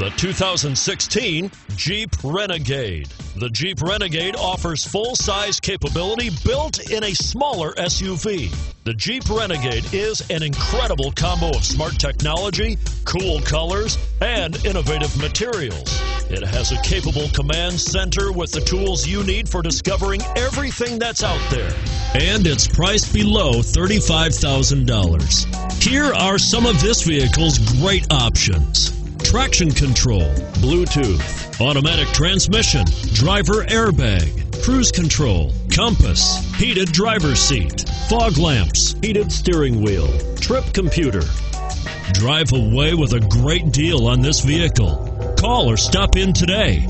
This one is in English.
The 2016 Jeep Renegade. The Jeep Renegade offers full size capability built in a smaller SUV. The Jeep Renegade is an incredible combo of smart technology, cool colors, and innovative materials. It has a capable command center with the tools you need for discovering everything that's out there. And it's priced below $35,000. Here are some of this vehicle's great options traction control, Bluetooth, automatic transmission, driver airbag, cruise control, compass, heated driver seat, fog lamps, heated steering wheel, trip computer. Drive away with a great deal on this vehicle. Call or stop in today.